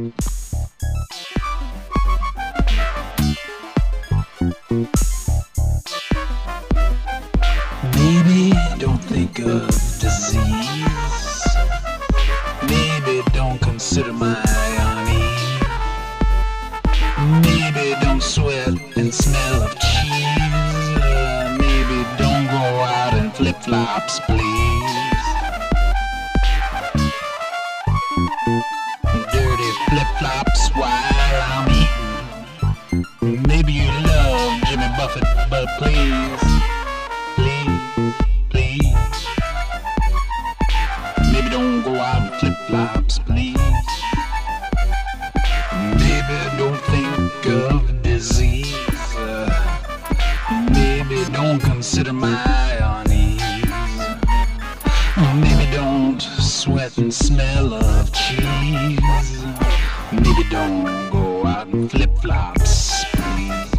Maybe don't think of disease. Maybe don't consider my unease. Maybe don't sweat and smell of cheese. Uh, maybe don't go out in flip flops, please. Flip flops while I'm eating. Maybe you love Jimmy Buffett, but please, please, please. Maybe don't go out in flip flops, please. Maybe don't think of disease. Maybe don't consider my unease. Maybe don't sweat and smell of cheese don't go out in flip flops, please.